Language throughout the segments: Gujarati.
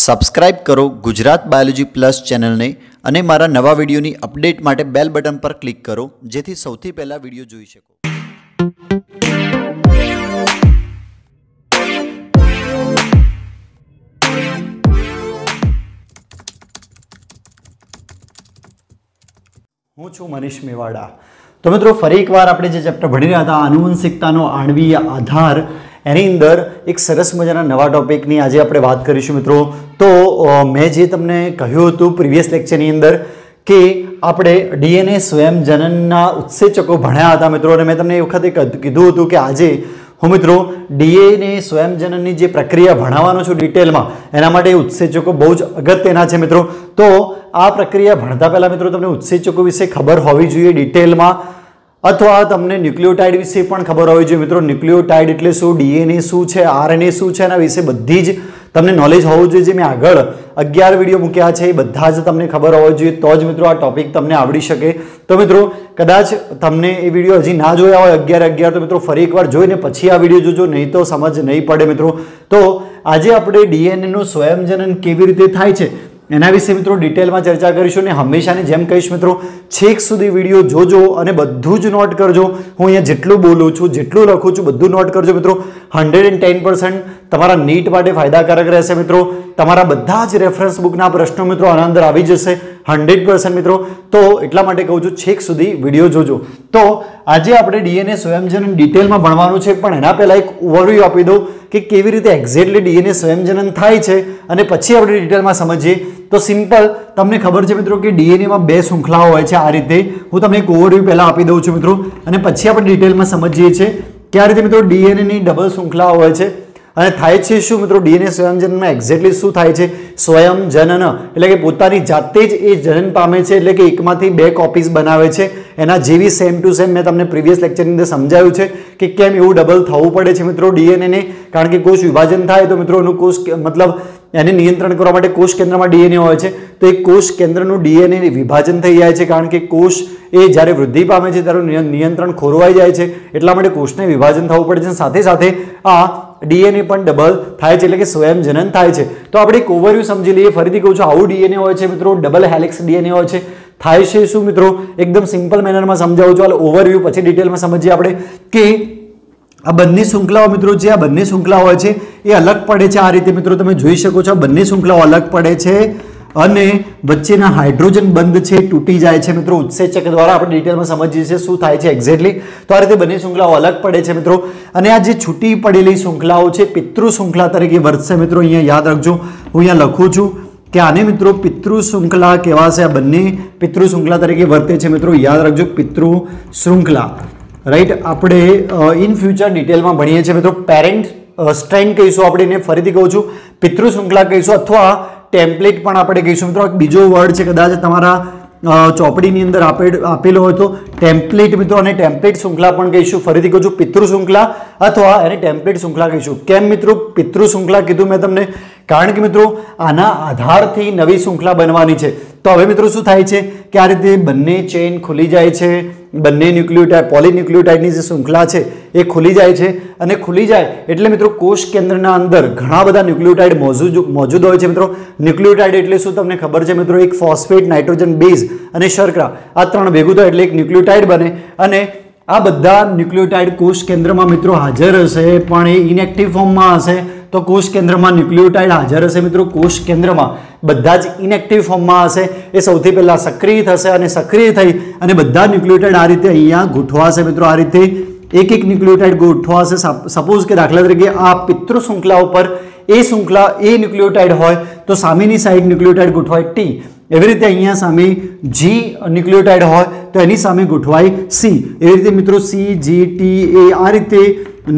સબસ્ક્રાઇબ કરો ગુજરાત બાયોલોજી પ્લસ ચેનલને અને મારા નવા વિડીયોની અપડેટ માટે બેલ બટન પર ક્લિક કરો, જેથી સૌથી પહેલાં વીડિયો જોઈ શકો. હું છું મનીષ મેવાડા. તો મિત્રો, ફરી એકવાર આપણે જે ચેપ્ટર ભણી રહ્યા હતા, આનુવંશિકતાનો આણવીય આધાર એની અંદર એક સરસ મજાના નવા ટોપિકની આજે આપણે વાત કરીશું મિત્રો. તો મેં જે તમને કહ્યું હતું પ્રીવિયસ લેક્ચરની અંદર કે આપણે ડીએનએ સ્વયંજનનના ઉત્સેચકો ભણ્યા હતા મિત્રો. અને મેં તમને એ વખતે કીધું હતું કે આજે હું મિત્રો ડીએનએ સ્વયંજનનની જે પ્રક્રિયા ભણાવવાનો છું ડિટેલમાં, એના માટે ઉત્સેચકો બહુ જ અગત્યના છે મિત્રો. તો, આ પ્રક્રિયા ભણતા પહેલાં મિત્રો તમને ઉત્સેચકો વિશે ખબર હોવી જોઈએ ડિટેલમાં. અથવા તમને ન્યુક્લિયોટાઇડ વિશે પણ ખબર હોવી જોઈએ મિત્રો. ન્યુક્લિયોટાઇડ એટલે શું? ડીએનએ શું છે? આરએનએ શું છે? એના વિશે બધી જ તમને નોલેજ હોવું જોઈએ. જે મેં આગળ અગિયાર વીડિયો મૂક્યા છે, એ બધા જ તમને ખબર હોવી જોઈએ. તો જ મિત્રો આ ટોપિક તમને આવડી શકે. તો મિત્રો, કદાચ તમને એ વીડિયો હજી ના જોયા હોય અગિયાર અગિયાર, તો મિત્રો ફરી એકવાર જોઈને પછી આ વીડિયો જોજો. નહીં તો સમજ નહીં પડે મિત્રો. તો આજે આપણે ડીએનએનું સ્વયંજનન કેવી રીતે થાય છે? એના વિશે મિત્રો ડિટેલમાં ચર્ચા કરીશું અને હંમેશાની જેમ કહીશ મિત્રો, છેક સુધી વીડિયો જોજો અને બધું જ નોટ કરજો. હું અહીંયા જેટલું બોલું છું, જેટલું લખું છું, બધું નોટ કરજો મિત્રો. હંડ્રેડ એન્ડ ટેન પર્સન્ટ તમારા નીટ માટે ફાયદાકારક રહેશે મિત્રો. તમારા બધા જ રેફરન્સ બુકના પ્રશ્નો મિત્રો આના અંદર આવી જશે હંડ્રેડ પર્સન્ટ મિત્રો. તો એટલા માટે કહું છું, છેક સુધી વીડિયો જોજો. તો આજે આપણે ડીએનએ સ્વયંજનન ડિટેલમાં ભણવાનું છે, પણ એના પહેલાં એક ઓવરવ્યૂ આપી દઉં કે કેવી રીતે એક્ઝેક્ટલી ડીએનએ સ્વયંજનન થાય છે અને પછી આપણે ડિટેલમાં સમજીએ. તો સિમ્પલ, તમને ખબર છે મિત્રો કે ડીએનએમાં બે શૃંખલાઓ હોય છે આ રીતે. હું તમને એક ઓવરવ્યૂ પહેલાં આપી દઉં છું મિત્રો. અને પછી આપણે ડિટેલમાં સમજીએ છીએ આ મિત્રો ડીએનએની ડબલ શૃંખલા હોય છે. અને થાય છે શું મિત્રો? ડીએનએ સ્વયંજનનમાં એક્ઝેક્ટલી શું થાય છે? સ્વયંજનન એટલે કે પોતાની જાતે જ એ જનન પામે છે, એટલે કે એકમાંથી બે કોપીઝ બનાવે છે. એના જેવી સેમ ટુ સેમ મેં તમને પ્રીવિયસ લેક્ચરની અંદર સમજાવ્યું છે કે કેમ એવું ડબલ થવું પડે છે મિત્રો ડીએનએને કારણ કે કોષ વિભાજન થાય તો મિત્રો એનું કોષ મતલબ એને નિયંત્રણ કરવા માટે કોષ કેન્દ્રમાં ડીએનએ હોય છે. તો એ કોષ કેન્દ્રનું ડીએનએ વિભાજન થઈ જાય છે કારણ કે કોષ એ જ્યારે વૃદ્ધિ પામે છે ત્યારે નિયંત્રણ ખોરવાઈ જાય છે. એટલા માટે કોષને વિભાજન થવું પડે છે. સાથે સાથે આ ડીએનએ પણ ડબલ થાય છે. એટલે કે સ્વયંજનન થાય છે. તો આપણે એક સમજી લઈએ. ફરીથી કહું છું, આવું ડીએનએ હોય છે મિત્રો. ડબલ હેલેક્સ ડીએનએ હોય છે. થાય છે શું મિત્રો? એકદમ સિમ્પલ મેનરમાં સમજાવું છું. ઓવરવ્યૂ પછી ડિટેલમાં સમજીએ આપણે કે આ બંને શૃંખલાઓ મિત્રો જે આ બંને શૃંખલાઓ હોય છે, એ અલગ પડે છે. આ રીતે મિત્રો તમે જોઈ શકો છો, આ બંને શૃંખલાઓ અલગ પડે છે અને વચ્ચેના હાઇડ્રોજન બંધ છે, તૂટી જાય છે મિત્રો. ઉત્સેચક દ્વારા આપણે ડિટેલમાં સમજીએ છીએ શું થાય છે એક્ઝેક્ટલી તો આ રીતે બંને શૃંખલાઓ અલગ પડે છે મિત્રો. અને આ જે છૂટી પડેલી શૃંખલાઓ છે, પિતૃ શૃંખલા તરીકે વર્તશે મિત્રો અહીંયા યાદ રાખજો. હું અહીંયા લખું છું કે આને મિત્રો પિતૃ શૃંખલા કહેવાશે. આ બંને પિતૃ શૃંખલા તરીકે વર્તે છે મિત્રો. યાદ રાખજો, પિતૃ શૃંખલા. રાઈટ આપણે ઇન ફ્યુચર ડિટેલમાં ભણીએ છીએ મિત્રો. પેરેન્ટ સ્ટ્રેન કહીશું આપણે એને, ફરીથી કહું છું. પિતૃ શૃંખલા કહીશું અથવા ટેમ્પલેટ પણ આપણે કહીશું. મિત્રો બીજો વર્ડ છે કદાચ તમારા ચોપડીની અંદર આપેલો હોય તો ટેમ્પલેટ મિત્રો અને ટેમ્પલેટ શૃંખલા પણ કહીશું. ફરીથી કહું છું, પિતૃ શૃંખલા અથવા એને ટેમ્પલેટ શૃંખલા કહીશું. કેમ મિત્રો? પિતૃ શૃંખલા કીધું મેં તમને. કારણ કે મિત્રો, આના આધારથી નવી શૃંખલા બનવાની છે. તો હવે મિત્રો શું થાય છે કે આ રીતે બંને ચેન ખુલી જાય છે, બંને ન્યુક્લિયોટાઇડ પોલીન્યુક્લિયોટાઇડની જે શૃંખલા છે એ ખુલી જાય છે અને ખુલી જાય એટલે મિત્રો કોષ કેન્દ્રના અંદર ઘણા બધા ન્યુક્લિયોટાઇડ મોજૂદ મોજૂદ હોય છે મિત્રો. ન્યુક્લિયોટાઇડ એટલે શું તમને ખબર છે મિત્રો? એક ફોસ્ફેટ, નાઇટ્રોજન બેઝ અને શર્કરા. આ ત્રણ ભેગું થાય એટલે એક ન્યુક્લિયોટાઇડ બને અને આ બધા ન્યુક્લિયોટાઇડ કોષ કેન્દ્રમાં મિત્રો હાજર હશે, પણ એ ઇનએક્ટિવ ફોર્મમાં હશે. તો કોષ કેન્દ્રમાં ન્યુક્લિયોટાઇડ હાજર હશે મિત્રો. કોષ કેન્દ્રમાં બધા જ ઇનેક્ટિવ ફોર્મમાં હશે. એ સૌથી પહેલાં સક્રિય થશે અને સક્રિય થઈ અને બધા ન્યુક્લિયોટાઇડ આ રીતે અહીંયા ગોઠવાશે મિત્રો. આ રીતે એક એક ન્યુક્લિયોટાઇડ ગોઠવાશે સપોઝ કે દાખલા તરીકે આ પિતૃ શૃંખલા ઉપર એ શૃંખલા, એ ન્યુક્લિયોટાઇડ હોય તો સામેની સાઈડ ન્યુક્લિયોટાઇડ ગોઠવાય ટી એવી રીતે અહીંયા સામે જી ન્યુક્લિયોટાઇડ હોય તો એની સામે ગોઠવાય સી એવી રીતે મિત્રો સી જી ટી એ આ રીતે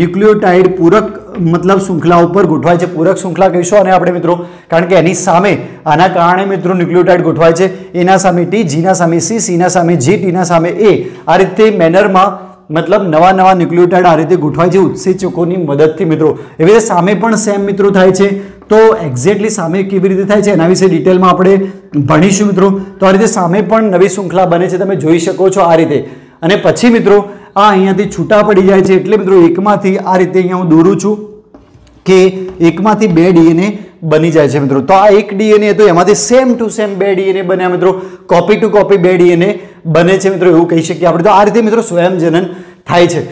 ન્યુક્લિયોટાઇડ પૂરક મતલબ શૃંખલા ઉપર ગોઠવાય છે. પૂરક શૃંખલા કહીશું અને આપણે મિત્રો, કારણ કે એની સામે આના કારણે મિત્રો ન્યુક્લિયોટાઇડ ગોઠવાય છે. એના સામે ટી, જીના સામે સી, સીના સામે જી, ટીના સામે એ. આ રીતે મેનરમાં મતલબ નવા નવા ન્યુક્લિયોટાઇડ આ રીતે ગોઠવાય છે ઉત્સેચકોની મદદથી મિત્રો. એવી રીતે સામે પણ સેમ મિત્રો થાય છે. તો એક્ઝેક્ટલી સામે કેવી રીતે થાય છે એના વિશે ડિટેલમાં આપણે ભણીશું મિત્રો. તો આ રીતે સામે પણ નવી શૃંખલા બને છે. તમે જોઈ શકો છો આ રીતે. અને પછી મિત્રો આ અહીંયાથી છૂટા પડી જાય છે. એટલે મિત્રો, એકમાંથી આ રીતે અહીંયા હું દોરું છું કે એકમાંથી બે ડીએનએ બની જાય છે મિત્રો. તો આ એક ડીએનએ તો એમાંથી સેમ ટુ સેમ બે ડીએનએ બન્યા મિત્રો. કોપી ટુ કોપી બે ડીએનએ બને છે મિત્રો એવું કહી શકીએ આપણે. તો આ રીતે મિત્રો સ્વયંજનન થાય છે.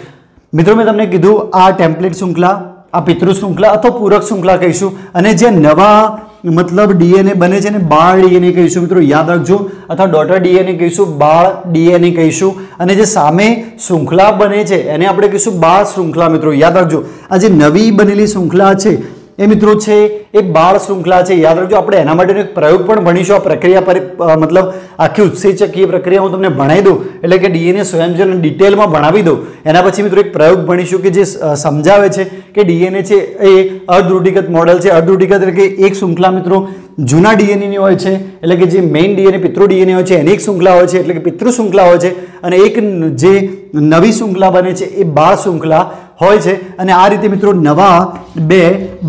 મિત્રો, મેં તમને કીધું આ ટેમ્પલેટ શૃંખલા, આ પિતૃ શૃંખલા અથવા પૂરક શૃંખલા કહીશું. અને જે નવા મતલબ ડીએનએ બને છે ને બાળ ડીએનએ કહીશું મિત્રો, યાદ રાખજો. અથવા ડોટર ડીએનએ કહીશું, બાળ ડીએનએ કહીશું. અને જે સામે શૃંખલા બને છે, એને આપણે કહીશું બાળ શૃંખલા મિત્રો, યાદ રાખજો. આ જે નવી બનેલી શૃંખલા છે એ મિત્રો છે એ બાળ શૃંખલા છે. યાદ રાખજો, આપણે એના માટેનો એક પ્રયોગ પણ ભણીશું. આ પ્રક્રિયા પર મતલબ આખી ઉત્સેચકીય પ્રક્રિયા હું તમને ભણાવી દઉં. એટલે કે ડીએનએ સ્વયંજન ડિટેલમાં ભણાવી દઉં. એના પછી મિત્રો એક પ્રયોગ ભણીશું કે જે સમજાવે છે કે ડીએનએ છે એ અર્ધરૂઢિગત મોડેલ છે. અર્ધરૂઢિગત એટલે કે એક શૃંખલા મિત્રો જૂના ડીએનએની હોય છે, એટલે કે જે મેઇન ડીએનએ, પિતૃ ડીએનએ હોય છે, એની એક શૃંખલા હોય છે, એટલે કે પિતૃ શૃંખલા હોય છે, અને એક જે નવી શૃંખલા બને છે, એ બાળ શૃંખલા હોય છે, અને આ રીતે મિત્રો નવા બે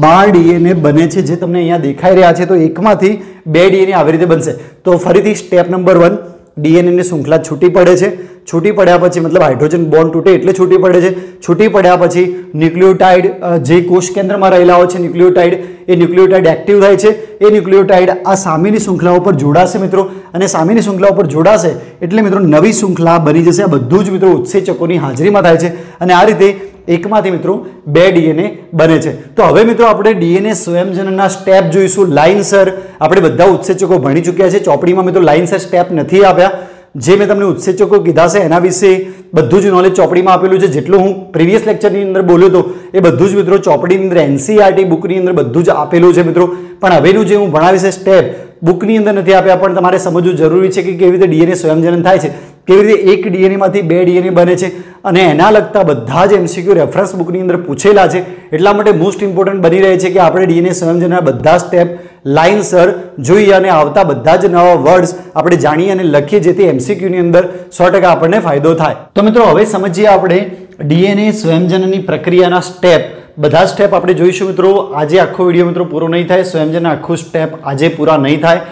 બાર ડીએનએ બને છે, જે તમને અહીંયા દેખાઈ રહ્યા છે, તો એકમાંથી બે ડીએનએ આવી રીતે બનશે. તો ફરીથી સ્ટેપ નંબર વન ડીએનએની શૃંખલા છૂટી પડે છે છૂટી પડ્યા પછી મતલબ હાઇડ્રોજન બોન્ડ તૂટે એટલે છૂટી પડે છે. છૂટી પડ્યા પછી ન્યુક્લિયોટાઇડ જે કોષ કેન્દ્રમાં રહેલા હોય છે ન્યુક્લિયોટાઇડ એ ન્યુક્લિયોટાઇડ એક્ટિવ થાય છે. એ ન્યુક્લિયોટાઇડ આ સામેની શૃંખલા ઉપર જોડાશે મિત્રો. અને સામેની શૃંખલા ઉપર જોડાશે એટલે મિત્રો નવી શૃંખલા બની જશે. આ બધું જ મિત્રો ઉત્સેચકોની હાજરીમાં થાય છે. અને આ રીતે એકમાંથી મિત્રો બે ડીએનએ બને છે. તો હવે મિત્રો આપણે ડીએનએ સ્વયંજનનના સ્ટેપ જોઈશું. લાઇનસર. આપણે બધા ઉત્સેચકો ભણી ચૂક્યા છે. ચોપડીમાં મિત્રો લાઇનસર સ્ટેપ નથી આપ્યા. જે મેં તમને ઉત્સેચકો કીધા છે, એના વિશે બધું જ નોલેજ ચોપડીમાં આપેલું છે. જેટલું હું પ્રીવિયસ લેક્ચરની અંદર બોલ્યો હતો એ બધું જ મિત્રો ચોપડીની અંદર એનસીઆરટી બુકની અંદર બધું જ આપેલું છે મિત્રો. પણ હવેનું જે હું ભણાવીશ સ્ટેપ બુકની અંદર નથી આપ્યા, પણ તમારે સમજવું જરૂરી છે કે કેવી રીતે ડીએનએ સ્વયંજનન થાય છે. કેવી રીતે એક ડીએનએમાંથી બે ડીએનએ બને છે અને એના લગતા બધા જ એમસીક્યુ રેફરન્સ બુકની અંદર પૂછેલા છે. એટલા માટે મોસ્ટ ઇમ્પોર્ટન્ટ બની રહે છે કે આપણે ડીએનએ સંયોજનના બધા સ્ટેપ લાઇનસર જોઈએ અને આવતા બધા જ નવા વર્ડ્સ આપણે જાણીએ અને લખીએ જેથી એમસીક્યુની અંદર સો ટકા આપણને ફાયદો થાય. તો મિત્રો, હવે સમજીએ આપણે ડીએનએ સ્વયંજનની પ્રક્રિયાના સ્ટેપ બધા સ્ટેપ આપણે જોઈશું મિત્રો. આજે આખો વીડિયો મિત્રો પૂરો નહીં થાય. સ્વયંજનના આખું સ્ટેપ આજે પૂરા નહીં થાય.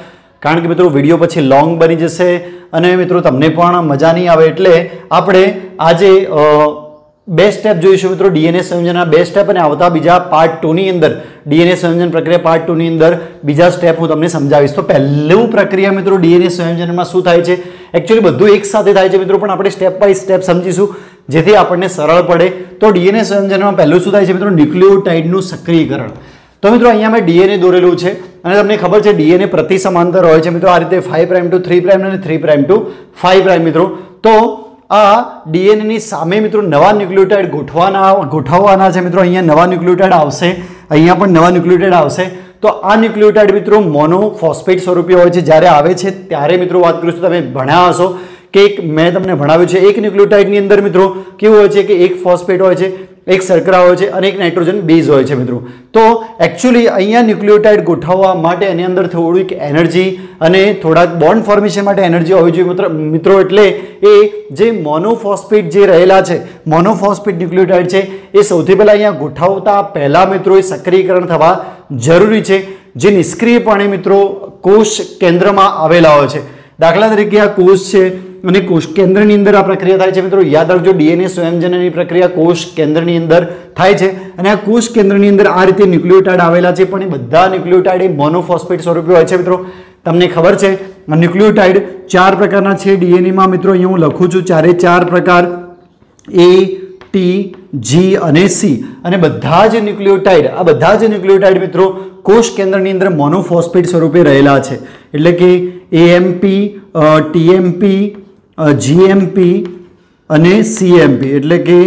કારણ કે મિત્રો, વીડિયો પછી લોંગ બની જશે અને મિત્રો, તમને પણ મજા નહીં આવે એટલે આપણે આજે બે સ્ટેપ જોઈશું મિત્રો ડીએનએ સંયોજનના બે સ્ટેપ અને આવતા બીજા પાર્ટ ટુની અંદર. ડીએનએ સંયોજન પ્રક્રિયા પાર્ટ ટુની અંદર બીજા સ્ટેપ હું તમને સમજાવીશ. તો પહેલું પ્રક્રિયા મિત્રો ડીએનએ સંયોજનમાં શું થાય છે? એકચ્યુઅલી બધું એક સાથે થાય છે મિત્રો, પણ આપણે સ્ટેપ બાય સ્ટેપ સમજીશું, જેથી આપણને સરળ પડે. તો ડીએનએ સંયોજનમાં પહેલું શું થાય છે મિત્રો? ન્યુક્લિયોટાઇડનું સક્રિયકરણ. તો મિત્રો અહીંયા મેં ડીએનએ દોરેલું છે અને તમને ખબર છે ડીએનએ પ્રતિ સમાંતર હોય છે મિત્રો. આ રીતે five prime to three prime અને three prime to five prime મિત્રો. તો આ ડીએનએની સામે મિત્રો નવા ન્યુક્લિયોટાઇડ ગોઠવાના, ગોઠવવાના છે મિત્રો. અહીંયા નવા ન્યુક્લિયોટાઇડ આવશે. અહીંયા પણ નવા ન્યુક્લિયોટાઇડ આવશે. તો આ ન્યુક્લિયોટાઇડ મિત્રો મોનોફોસ્ફેટ સ્વરૂપે હોય છે. જ્યારે આવે છે ત્યારે મિત્રો વાત કરું છું તમે ભણ્યા હશો કે એક મેં તમને ભણાવ્યું છે એક ન્યુક્લિયોટાઇડની અંદર મિત્રો કેવું હોય છે કે એક ફોસ્ફેટ હોય છે. એક શર્કરા હોય છે અને એક નાઇટ્રોજન બેઝ હોય છે મિત્રો. તો એકચ્યુઅલી અહીંયા ન્યુક્લિયોટાઇડ ગોઠવવા માટે એની અંદર થોડીક એનર્જી અને થોડાક બોન્ડ ફોર્મેશન માટે એનર્જી હોવી જોઈએ મિત્રો મિત્રો, એટલે એ જે મોનોફોસ્ફેટ જે રહેલા છે મોનોફોસ્ફેટ ન્યુક્લિયોટાઇડ છે, એ સૌથી પહેલાં અહીંયા ગોઠવતા પહેલાં મિત્રો એ સક્રિયકરણ થવા જરૂરી છે. જે નિષ્ક્રિયપણે મિત્રો કોષ કેન્દ્રમાં આવેલા હોય છે. દાખલા તરીકે આ કોષ છે અને કોષ કેન્દ્રની અંદર આ પ્રક્રિયા થાય છે. મિત્રો, યાદ રાખજો, ડીએનએ સ્વયંજનની પ્રક્રિયા કોષ કેન્દ્રની અંદર થાય છે. અને આ કોષ કેન્દ્રની અંદર આ રીતે ન્યુક્લિયોટાઇડ આવેલા છે, પણ એ બધા ન્યુક્લિયોટાઇડ એ મોનોફોસ્ફેટ સ્વરૂપે હોય છે, મિત્રો. તમને ખબર છે ન્યુક્લિયોટાઇડ ચાર પ્રકારના છે ડીએનએમાં. મિત્રો અહીંયા હું લખું છું, ચારે ચાર પ્રકાર, એ, ટી, જી અને સી. અને બધા જ ન્યુક્લિયોટાઇડ આ બધા જ ન્યુક્લિયોટાઇડ મિત્રો, કોષ કેન્દ્રની અંદર મોનોફોસ્ફેટ સ્વરૂપે રહેલા છે. એટલે કે એએમપી ટીએમપી જીએમપી અને સીએમપી એટલે કે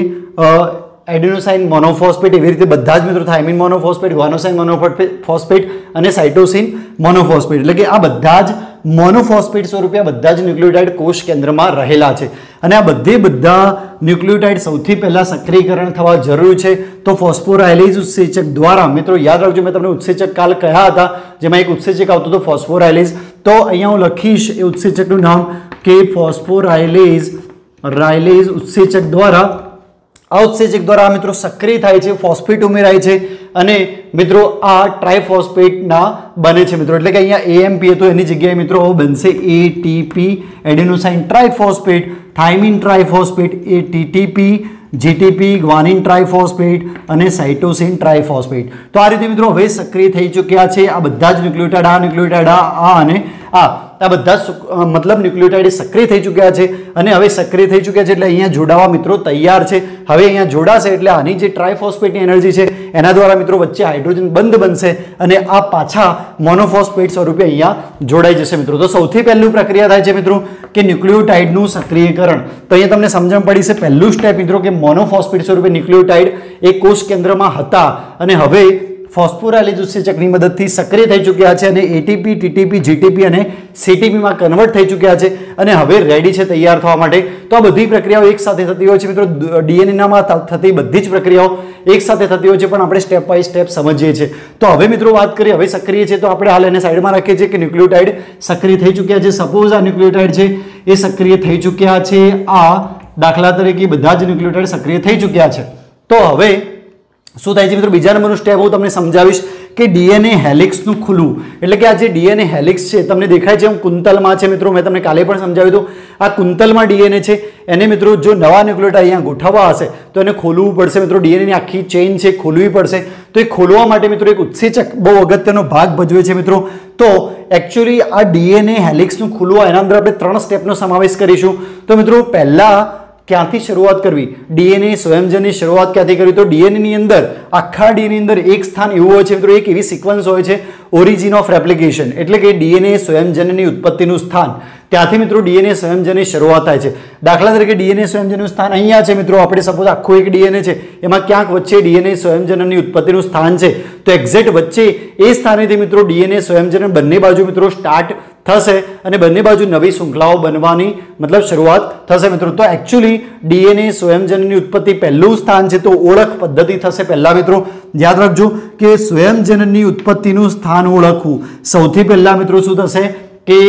એડિનોસાઇન મોનોફોસ્ફેટ એવી રીતે બધા જ મિત્રો થાઇમિન મોનોફોસ્ફેટ ગ્વાનોસાઇન મોનોફોસ્ફેટ અને સાઇટોસિન મોનોફોસ્ફેટ એટલે કે આ બધા જ મોનોફોસ્ફેટ સ્વરૂપે આ બધા જ ન્યુક્લિયોટાઇડ કોષ કેન્દ્રમાં રહેલા છે. અને આ બધે બધા ન્યુક્લિયોટાઇડ સૌથી પહેલાં સક્રિયકરણ થવા જરૂરી છે. તો ફોસ્ફોરાયલેઝ ઉત્સેચક દ્વારા, મિત્રો યાદ રાખજો, મેં તમને ઉત્સેચક કાલ કહ્યા હતા, જેમાં એક ઉત્સેચક આવતો હતો ફોસ્ફોરાયલેઝ તો અહીંયા હું લખીશ એ ઉત્સેચકનું નામ. કે ફોસ્ફોરાયલેઝ રાયલેઝ ઉત્સેચક દ્વારા, આ ઉત્સેચક દ્વારા મિત્રો સક્રિય થાય છે ફોસ્ફેટ ઉમેરાય છે અને મિત્રો આ ટ્રાયફોસ્ફેટના બને છે મિત્રો. એટલે કે અહીંયા એએમપી હતો એની જગ્યાએ મિત્રો બનશે ATP adenosine triphosphate thymine triphosphate ATTP GTP guanine triphosphate અને સાઇટોસિન ટ્રાઇફોસ્ફેટ તો આ રીતે મિત્રો હવે સક્રિય થઈ ચૂક્યા છે આ બધા જ ન્યુક્લિયોટાઇડ આ ન્યુક્લિયોટાઇડ આ અને આ. આ બધા મતલબ ન્યુક્લિયોટાઇડ સક્રિય થઈ ચૂક્યા છે અને હવે સક્રિય થઈ ચૂક્યા છે એટલે અહીંયા જોડાવા મિત્રો તૈયાર છે. હવે અહીંયા જોડાશે એટલે આની જે ટ્રાયફોસ્ફેટની એનર્જી છે, એના દ્વારા મિત્રો વચ્ચે હાઇડ્રોજન બંધ બનશે અને આ પાછા મોનોફોસ્ફેટ સ્વરૂપે અહીંયા જોડાઈ જશે મિત્રો. તો સૌથી પહેલું પ્રક્રિયા થાય છે મિત્રો કે ન્યુક્લિયોટાઇડનું સક્રિયકરણ. તો અહીંયા તમને સમજણ પડી છે પહેલું સ્ટેપ મિત્રો કે મોનોફોસ્ફેટ સ્વરૂપે ન્યુક્લિયોટાઇડ એ કોષ કેન્દ્રમાં હતા અને હવે ફોસ્ફોરાયલેજ ચકની મદદથી સક્રિય થઈ ચૂક્યા છે અને એટીપી, ટીટીપી, જીટીપી અને સીટીપીમાં કન્વર્ટ થઈ ચૂક્યા છે અને હવે રેડી છે, તૈયાર થવા માટે. તો આ બધી પ્રક્રિયાઓ એક સાથે થતી હોય છે. મિત્રો ડીએનએનામાં થતી બધી જ પ્રક્રિયાઓ એક સાથે થતી હોય છે, પણ આપણે સ્ટેપ બાય સ્ટેપ સમજીએ છીએ. તો હવે મિત્રો વાત કરીએ, હવે સક્રિય છે, તો આપણે હાલ એને સાઈડમાં રાખીએ છીએ કે ન્યુક્લિયોટાઇડ સક્રિય થઈ ચૂક્યા છે. સપોઝ આ ન્યુક્લિયોટાઇડ છે, એ સક્રિય થઈ ચૂક્યા છે, આ દાખલા તરીકે બધા જ ન્યુક્લિયોટાઇડ સક્રિય થઈ ચૂક્યા છે. તો હવે શું થાય છે મિત્રો? બીજા નંબરનું સ્ટેપ હું તમને સમજાવીશ કે ડીએનએ હેલિક્સનું ખુલ્લું. એટલે કે આ જે ડીએનએ હેલિક્સ છે, તમને દેખાય છે, હું કુંતલમાં છે મિત્રો, મેં તમને કાલે પણ સમજાવ્યું હતું. આ કુંતલમાં ડીએનએ છે. એને મિત્રો જો નવા ન્યુક્લિયોટાઇડ અહીંયા ગોઠવવા હશે, તો એને ખોલવું પડશે મિત્રો. ડીએનએની આખી ચેઇન છે ખોલવી પડશે. તો એ ખોલવા માટે મિત્રો એક ઉત્સેચક બહુ અગત્યનો ભાગ ભજવે છે મિત્રો. તો એકચ્યુઅલી આ ડીએનએ હેલિક્સનું ખુલવા એના અંદર આપણે ત્રણ સ્ટેપનો સમાવેશ કરીશું. તો મિત્રો પહેલાં ક્યાંથી શરૂઆત કરવી? ડીએનએ સ્વયંજનની શરૂઆત ક્યાંથી કરવી? તો ડીએનએની અંદર, આખા ડીએનએ અંદર એક સ્થાન એવું હોય છે મિત્રો, એક એવી સિક્વન્સ હોય છે ઓરિજિન ઓફ રેપ્લિકેશન એટલે કે ડીએનએ સ્વયંજનની ઉત્પત્તિનું સ્થાન. ત્યાંથી મિત્રો ડીએનએ સ્વયંજનની શરૂઆત થાય છે. દાખલા તરીકે ડીએનએ સ્વયંજનનું સ્થાન અહીંયા છે મિત્રો. આપણે સપોઝ આખું એક ડીએનએ છે. એમાં ક્યાંક વચ્ચે ડીએનએ સ્વયંજનની ઉત્પત્તિનું સ્થાન છે. તો એક્ઝેક્ટ વચ્ચે એ સ્થાનેથી મિત્રો ડીએનએ સ્વયંજન બંને બાજુ મિત્રો સ્ટાર્ટ થશે અને બંને બાજુ નવી શૃંખલાઓ બનવાની મતલબ શરૂઆત થશે. મિત્રો, તો એકચ્યુઅલી ડીએનએ સ્વયંજનની ઉત્પત્તિ પહેલું સ્થાન છે, તો ઓળખ પદ્ધતિ થશે પહેલા. મિત્રો, યાદ રાખજો કે સ્વયંજનની ઉત્પત્તિનું સ્થાન ઓળખવું. સૌથી પહેલા, મિત્રો, શું થશે? કે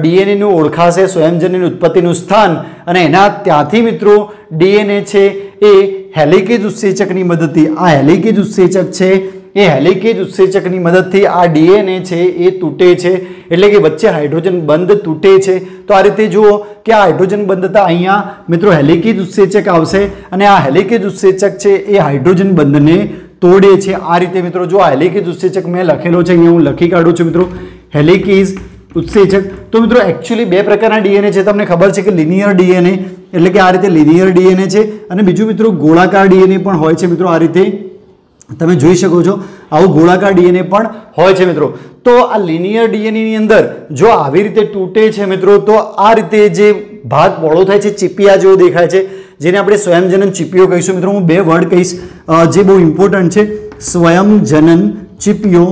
ડીએનએનું ઓળખાશે, સ્વયંજનની ઉત્પત્તિનું સ્થાન. અને એના ત્યાંથી, મિત્રો, ડીએનએ છે એ હેલિકેજ ઉત્સેચકની મદદથી. આ હેલિકેજ ઉત્સેચક છે એ હેલિકેજ ઉત્સેચકની મદદથી આ ડીએનએ છે એ તૂટે છે. એટલે કે વચ્ચે હાઇડ્રોજન બંધ તૂટે છે. તો આ રીતે જુઓ કે આ હાઇડ્રોજન બંધતા અહીંયા મિત્રો હેલિકેજ ઉત્સેચક આવશે અને આ હેલિકેજ ઉત્સેચક છે એ હાઇડ્રોજન બંધને તોડે છે. આ રીતે મિત્રો જો આ હેલિકેજ ઉત્સેચક મેં લખેલો છે, અહીંયા હું લખી કાઢું છું મિત્રો. હેલિકેજ ઉત્સેચક. તો મિત્રો એકચ્યુઅલી બે પ્રકારના ડીએનએ છે. તમને ખબર છે કે લિનિયર ડીએનએ, એટલે કે આ રીતે લિનિયર ડીએનએ છે અને બીજું મિત્રો ગોળાકાર ડીએનએ પણ હોય છે મિત્રો આ રીતે. તમે જોઈ શકો છો, આવું ગોળાકાર ડીએનએ પણ હોય છે મિત્રો. તો આ લિનિયર ડીએનએની અંદર જો આવી રીતે તૂટે છે મિત્રો, તો આ રીતે જે ભાગ પહોળો થાય છે, ચીપિયા જેવો દેખાય છે, જેને આપણે સ્વયંજનન ચીપિયો કહીશું. મિત્રો, હું બે વર્ડ કહીશ જે બહુ ઇમ્પોર્ટન્ટ છે, સ્વયંજનન ચીપિયો.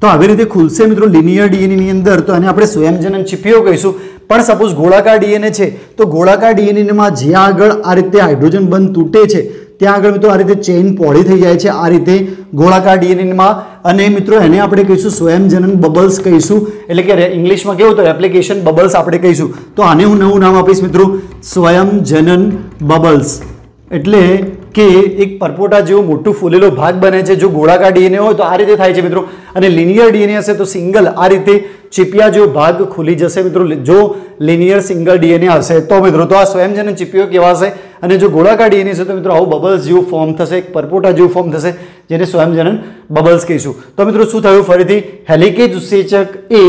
તો આવી રીતે ખુલશે મિત્રો લિનિયર ડીએનએની અંદર, તો એને આપણે સ્વયંજનન ચીપિયો કહીશું. પણ સપોઝ ગોળાકાર ડીએનએ છે, તો ગોળાકાર ડીએનએમાં જ્યાં આગળ આ રીતે હાઇડ્રોજન બંધ તૂટે છે ત્યાં આગળ મિત્રો આ રીતે ચેઇન પહોળી થઈ જાય છે, આ રીતે ગોળાકાર ડીએનએમાં. અને મિત્રો એને આપણે કહીશું સ્વયંજનન બબલ્સ કહીશું. એટલે કે ઇંગ્લિશમાં કેવું તો એપ્લિકેશન બબલ્સ આપણે કહીશું. તો આને હું નવું નામ આપીશ મિત્રો. સ્વયંજનન બબલ્સ. એટલે કે એક પરપોટા જેવો મોટું ફૂલેલો ભાગ બને છે, જો ગોળાકાર ડીએનએ હોય તો આ રીતે થાય છે મિત્રો. અને લિનિયર ડીએનએ હશે તો સિંગલ આ રીતે ચીપિયા જેવો ભાગ ખુલી જશે મિત્રો. જો લિનિયર સિંગલ ડીએનએ હશે તો મિત્રો, તો આ સ્વયંજનન ચીપિયો કહેવાશે. અને જો ગોળાકાર ડીએનએ છે તો મિત્રો, આવું બબલ્સ જેવું ફોર્મ થશે, એક પરપોટા જેવું ફોર્મ થશે, જેને સ્વયંજનન બબલ્સ કહીશું. તો મિત્રો, શું થયું? ફરીથી, હેલિકેજ ઉત્સેચક એ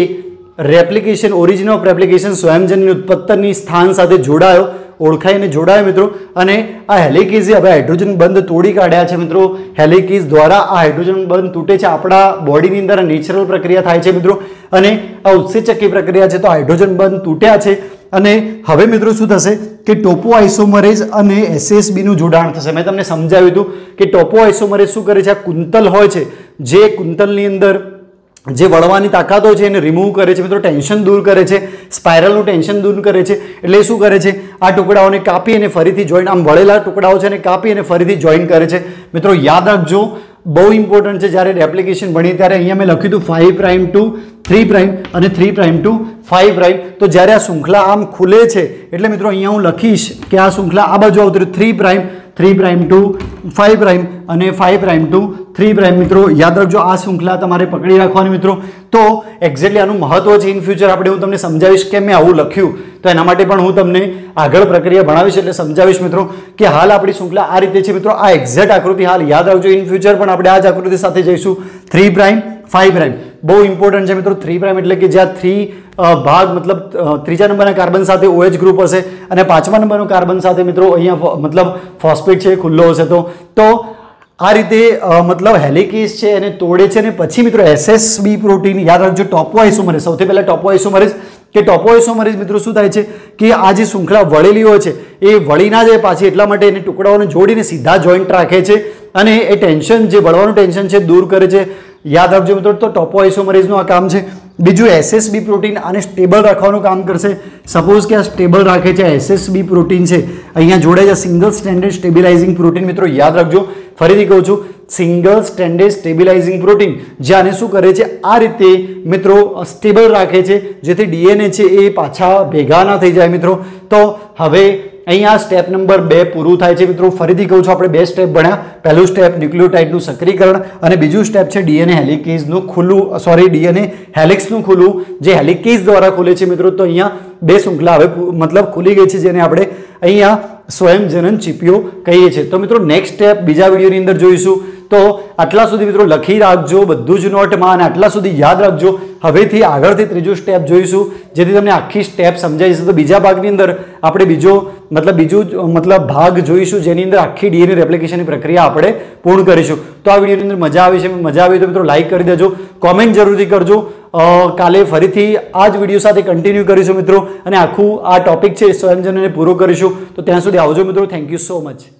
રેપ્લિકેશન ઓરિજિન ઓફ રેપ્લિકેશન સ્વયંજનની ઉત્પત્તિની સ્થાન સાથે જોડાયો. ઓળખાઈને જોડાયા મિત્રો. અને આ હેલિકીઝે હવે હાઇડ્રોજન બંધ તોડી કાઢ્યા છે મિત્રો. હેલિકીઝ દ્વારા આ હાઇડ્રોજન બંધ તૂટે છે. આપણા બોડીની અંદર નેચરલ પ્રક્રિયા થાય છે મિત્રો. અને આ ઉત્સેચકી પ્રક્રિયા છે તો હાઇડ્રોજન બંધ તૂટ્યા છે. અને હવે મિત્રો શું થશે કે ટોપો આઇસોમરેઝ અને એસએસબીનું જોડાણ થશે. મેં તમને સમજાવ્યું હતું કે ટોપો આઇસોમરેજ શું કરે છે? આ કુંતલ હોય છે. જે કુંતલની અંદર જે વળવાની તાકાતો છે એને રિમૂવ કરે છે, મિત્રો ટેન્શન દૂર કરે છે સ્પાયરલનું ટેન્શન દૂર કરે છે, એટલે શું કરે છે? આ ટુકડાઓને કાપી અને ફરીથી જોઈન આમ વળેલા ટુકડાઓ છે એને કાપી અને ફરીથી જોઈન કરે છે. મિત્રો, યાદ રાખજો, બહુ ઇમ્પોર્ટન્ટ છે, જ્યારે એપ્લિકેશન ભણી ત્યારે અહીંયા મેં લખ્યું હતું five prime to three prime અને three prime to five prime તો જ્યારે આ શૃંખલા આમ ખુલે છે, એટલે મિત્રો, અહીંયા હું લખીશ કે આ શૃંખલા આ બાજુ આવતી three prime three prime to, five prime અને five prime to, three prime મિત્રો, યાદ રાખજો આ શૃંખલા તમારે પકડી રાખવાની મિત્રો. તો એક્ઝેક્ટલી આનું મહત્વ છે ઇન ફ્યુચર આપણે હું તમને સમજાવીશ કે મેં આવું લખ્યું. તો એના માટે પણ હું તમને આગળ પ્રક્રિયા ભણાવીશ એટલે સમજાવીશ મિત્રો કે હાલ આપણી શૃંખલા આ રીતે છે મિત્રો. આ એક્ઝેક્ટ આકૃતિ હાલ યાદ રાખજો ઇન ફ્યુચર પણ આપણે આ જ આકૃતિ સાથે જઈશું. થ્રી પ્રાઇમ ફાઈવ પ્રાઇમ બહુ ઇમ્પોર્ટન્ટ છે મિત્રો. થ્રી પ્રાઇમ એટલે કે જ્યાં થ્રી ભાગ મતલબ ત્રીજા નંબરના કાર્બન સાથે ઓએચ ગ્રુપ હશે અને પાંચમા નંબરનો કાર્બન સાથે મિત્રો અહીંયા મતલબ ફોસ્ફેટ છે ખુલ્લો હશે તો. તો આ રીતે મતલબ હેલિકેસ છે એને તોડે છે અને પછી મિત્રો એસએસબી પ્રોટીન, યાદ રાખજો ટોપો આઇસોમરેઝ સૌથી પહેલાં ટોપો આઇસોમરેઝ કે ટોપો આઇસોમરેઝ મિત્રો શું થાય છે? કે આ જે શૃંખલા વળેલી હોય છે, એ વળી ના જાય પાછી એટલા માટે એને ટુકડાઓને જોડીને સીધા જોઈન્ટ રાખે છે અને એ ટેન્શન, જે વળવાનું ટેન્શન છે, દૂર કરે છે. યાદ રાખજો મિત્રો, તો ટોપો આઇસોમરેઝનું આ કામ છે. બીજું એસએસબી પ્રોટીન આને સ્ટેબલ રાખવાનું કામ કરશે. સપોઝ કે આ સ્ટેબલ રાખે છે એસએસબી પ્રોટીન છે. અહીંયા જોડાય છે સિંગલ સ્ટેન્ડર્ડ સ્ટેબિલાઇઝિંગ પ્રોટીન મિત્રો યાદ રાખજો. ફરીથી કહું છું સિંગલ સ્ટેન્ડર્ડ સ્ટેબિલાઇઝિંગ પ્રોટીન જે આને શું કરે છે? આ રીતે મિત્રો સ્ટેબલ રાખે છે. જેથી ડીએનએ છે એ પાછા ભેગા ના થઈ જાય મિત્રો. તો હવે અહીંયા સ્ટેપ નંબર બે પૂરું થાય છે મિત્રો. ફરીથી કહું છું, આપણે બે સ્ટેપ ભણ્યા. પહેલું સ્ટેપ ન્યુક્લિયોટાઇડનું સક્રિયકરણ અને બીજું સ્ટેપ છે ડીએનએ હેલિકેઝનું ખુલ્લું સોરી ડીએનએ હેલિક્સનું ખુલ્લું, જે હેલિકેઝ દ્વારા ખુલે છે મિત્રો. તો અહીંયા બે શૃંખલા હવે મતલબ ખુલી ગઈ છે જેને આપણે અહીંયા સ્વયંજનન ચીપીઓ કહીએ છીએ. તો મિત્રો નેક્સ્ટ સ્ટેપ બીજા વિડીયોની અંદર જોઈશું. તો આટલા સુધી મિત્રો લખી રાખજો, બધું જ નોટમાં અને આટલા સુધી યાદ રાખજો. હવેથી આગળથી ત્રીજો સ્ટેપ જોઈશું. જેથી તમને આખી સ્ટેપ સમજાઈ જશે. તો બીજા ભાગની અંદર આપણે બીજો, મતલબ બીજું મતલબ ભાગ જોઈશું. જેની અંદર આખી ડીએનએ રેપ્લિકેશનની પ્રક્રિયા આપણે પૂર્ણ કરીશું. તો આ વિડીયોની અંદર મજા આવી છે. મજા આવી તો મિત્રો લાઈક કરી દેજો. કોમેન્ટ જરૂરથી કરજો. કાલે ફરીથી આ જ વીડિયો સાથે કન્ટિન્યુ કરીશું મિત્રો. અને આખું આ ટોપિક છે સ્વયંજનને પૂરો કરીશું. તો ત્યાં સુધી આવજો મિત્રો. Thank you so much